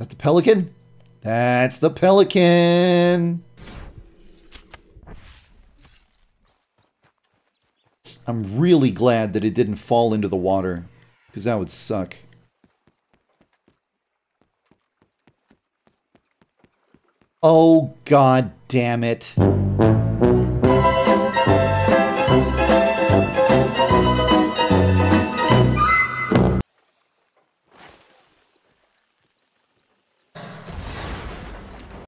that the pelican? That's the pelican. I'm really glad that it didn't fall into the water, because that would suck. Oh, god damn it.